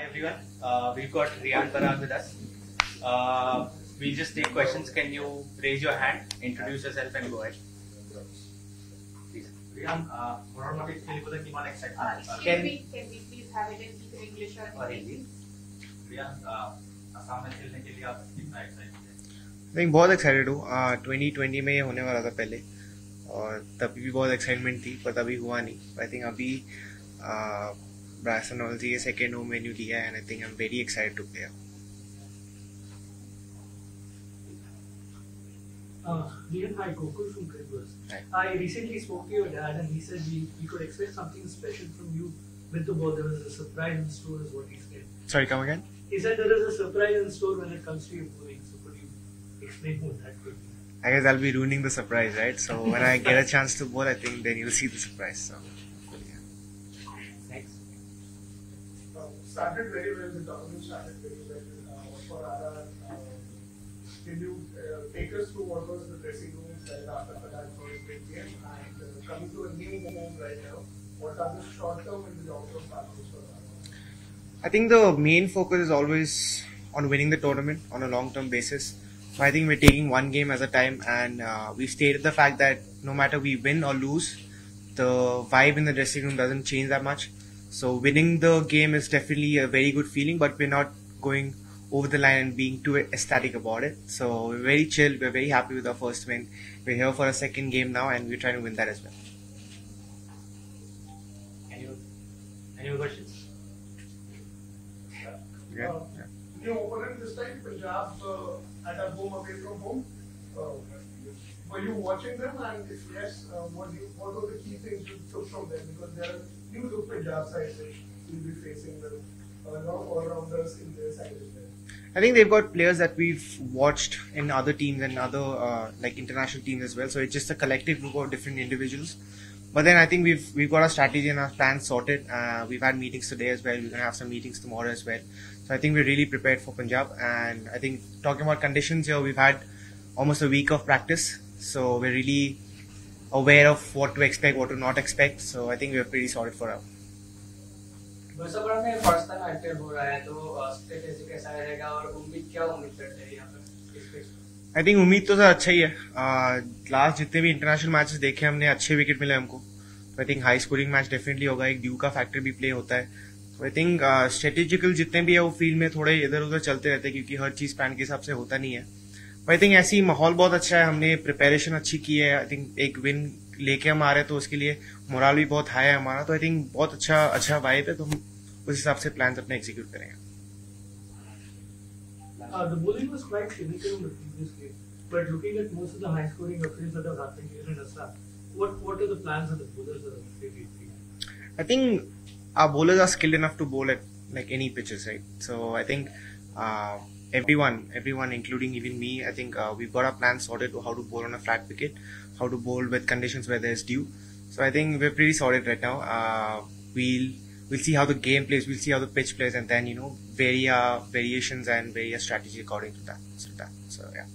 Hi everyone. Uh, we've got Riyan Parag with us. Uh, we'll just take questions. Can you raise your hand, introduce yourself, and go ahead? Please. Riyan, uh, Can- Can we, can we please have it in either English or Hindi? Hindi. Riyan Assam में खेलने के लिए आप कितना excited हैं आई बहुत excited हूँ twenty twenty में ये होने वाला था पहले और तभी भी बहुत एक्साइटमेंट थी पर तभी हुआ नहीं आई थिंक अभी ब्रासनॉल and ये सेकेंड second home लिया है and I think I'm very excited to play. Uh, Riyan, hi, Gokul from Credverse. I recently spoke to your dad and he said we, we could expect something special from you with the ball. There was a surprise in store is what he said. Sorry, come again? He said there is a surprise in store when it comes to your bowling. So could you explain what that could be? I guess I'll be ruining the surprise, right? So when I get a chance to bowl, I think then you'll see the surprise. So. Started very well. The tournament started very well. Uh, for RR, uh, can you uh, take us through what was the dressing room like after that first game and uh, coming to a new home right now? What are the short-term and the long-term targets for RR? I think the main focus is always on winning the tournament on a long-term basis. So I think we're taking one game at a time, and uh, we stated the fact that no matter we win or lose, the vibe in the dressing room doesn't change that much. So winning the game is definitely a very good feeling, but we're not going over the line and being too ecstatic about it. So we're very chill. We're very happy with our first win. We're here for a second game now, and we're trying to win that as well. Any, any more questions? Yeah. Uh, yeah. New opponent this time, Punjab uh, at a home away from home. Uh, were you watching them? And if yes, uh, what, you, what were the key things you took from them? Because there are new look Punjab side which will be facing lot of all-rounders in their side. I think they've got players that we've watched in other teams and other uh, like international teams as well. So it's just a collective group of different individuals. But then I think we've we've got our strategy and our plans sorted. Uh, we've had meetings today as well. We're gonna have some meetings tomorrow as well. So I think we're really prepared for Punjab. And I think talking about conditions here, we've had almost a week of practice. So we're really aware of what to expect, what to not expect. So I think we're pretty sorted for now. में first time IPL हो रहा है तो strategy कैसा रहेगा और उम्मीद क्या उम्मीद करते हैं यहाँ पर इस pitch पे? आई थिंक उम्मीद तो सर अच्छा ही है लास्ट जितने भी इंटरनेशनल मैचेस देखे हमने अच्छे विकेट मिले हमको तो I think high scoring match definitely होगा एक ड्यू का फैक्टर भी प्ले होता है तो आई थिंक स्ट्रेटेजिकल जितने भी है वो फ़ील्ड में थोड़े इधर उधर चलते रहते हैं क्योंकि हर चीज़ प्लान के हिसाब से होता नहीं है आई थिंक ऐसी माहौल बहुत अच्छा है हमने प्रिपेरेशन अच्छी की है आई थिंक एक विन लेके हम आ रहे तो उसके लिए मोराल भी बहुत हाई है हमारा तो आई थिंक बहुत अच्छा अच्छा वाइब है तो हम उस हिसाब से प्लान अपने एग्जीक्यूट करेंगे। I think our bowler are like any pitches right so I think everyone, everyone, including even me, I think uh, we've got our plans sorted to how to bowl on a flat wicket, how to bowl with conditions where there's dew. So I think we're pretty sorted right now. Uh, we'll we'll see how the game plays, we'll see how the pitch plays, and then you know vary variations and various strategy according to that. So that. So yeah.